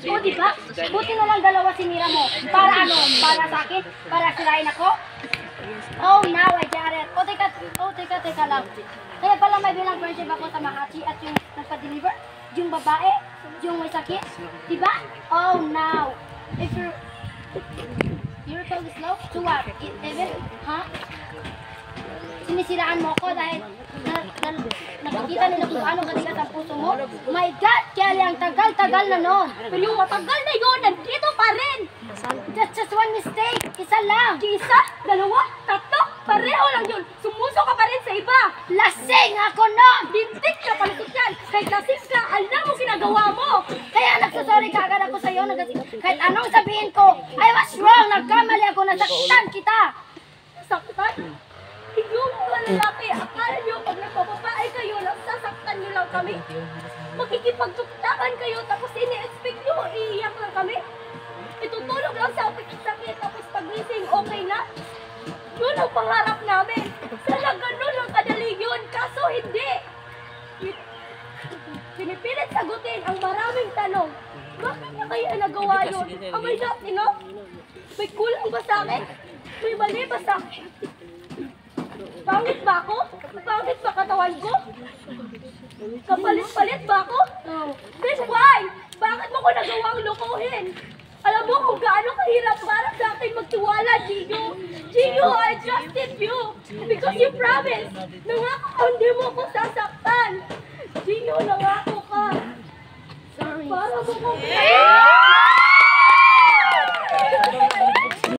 O, di ba? Buti na lang dalawa sinira mo. Para ano? Para sa akin? Para sirain ako? Oh, now I get it. O, teka, o, teka, teka lang. Kaya pala may bilang friendship ako sa Mahachi at yung nagpa-deliver, yung babae, yung may sakit. Di ba? Oh, now. If you're... You're so slow? So what? E- Even? Ha? sinisiraan mo ako dahil na, na, nakikita nila kung ano ang puso mo. My God, Kelly, ang tagal-tagal na noon. Pero yung matagal na yun, nandito pa rin. That's just one mistake. Isa lang. Isa? Dalawa? Tatlo? Pareho lang yun. Sumuso ka pa rin sa iba. Lasing ako noon. Bintik ka palikot yan. Kahit lasing ka, alam mo ginagawa mo. Kaya nagsasorry ka agad ako sa'yo. Kahit anong sabihin ko, I was wrong. Nagkamali ako. Nasaktan kita. Nasaktan? Yung mga lalaki, akala nyo pag nagpapapaay kayo, sasaktan nyo lang kami. Makikipagtuktakan kayo, tapos ini-expect nyo, iiyak lang kami. Itutulog lang sa sakit, tapos pagising, okay na. Yun ang pangarap namin. Sana ganun lang kadali yun, kaso hindi. Pinipilit sagutin ang maraming tanong. Bakit niya kaya nagawa yun? Am I not enough? May kulang ba sa akin? May mali ba sa akin? Pangit ba ako? Pangit ba katawan ko? Kapalit-palit ba ako? Then why? Bakit mo ko nagawang lukuhin? Alam mo kung gaano kahirap para sa akin magtiwala, Gio. Gio, I trusted you. Because you promised. Nangako ka, hindi mo ko sasaktan. Gio, nangako ka. Sorry. Para mo ko...